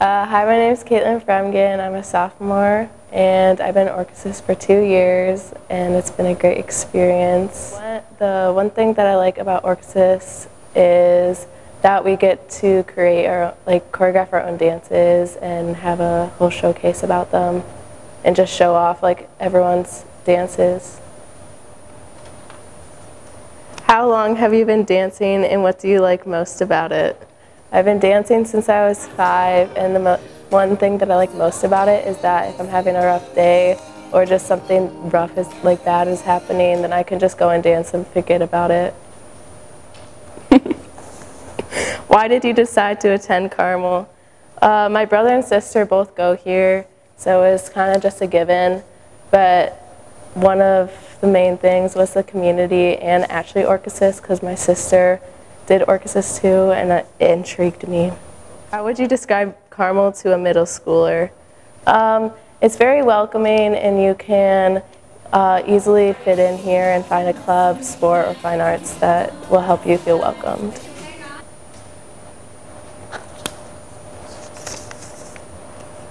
Uh, hi, my name is Kaitlyn Fremgen. I'm a sophomore, and I've been in Orchesis for two years, and it's been a great experience. The one thing that I like about Orchesis is that we get to create our, like, choreograph our own dances and have a whole showcase about them, and just show off, like, everyone's dances. How long have you been dancing, and what do you like most about it? I've been dancing since I was five, and the one thing that I like most about it is that if I'm having a rough day or just something rough is like bad is happening, then I can just go and dance and forget about it. Why did you decide to attend Carmel? Uh, my brother and sister both go here, so it was kind of just a given. But one of the main things was the community and actually Orchesis because my sister did Orchesis too, and it intrigued me. How would you describe Carmel to a middle schooler? Um, it's very welcoming, and you can uh, easily fit in here and find a club, sport, or fine arts that will help you feel welcomed.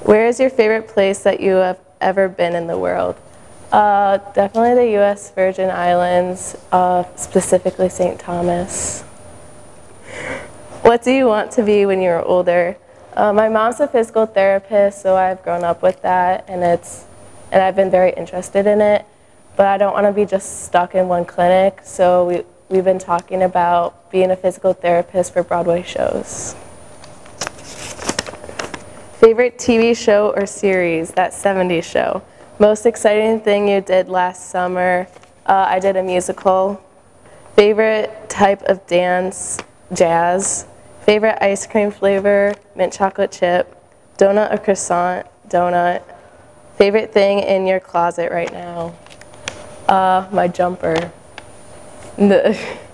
Where is your favorite place that you have ever been in the world? Uh, definitely the U.S. Virgin Islands, uh, specifically St. Thomas. What do you want to be when you're older? Uh, my mom's a physical therapist, so I've grown up with that, and it's and I've been very interested in it. But I don't want to be just stuck in one clinic, so we we've been talking about being a physical therapist for Broadway shows. Favorite TV show or series? That 70s show. Most exciting thing you did last summer? Uh, I did a musical. Favorite type of dance? Jazz. Favorite ice cream flavor, mint chocolate chip. Donut or croissant, donut. Favorite thing in your closet right now? Uh, my jumper.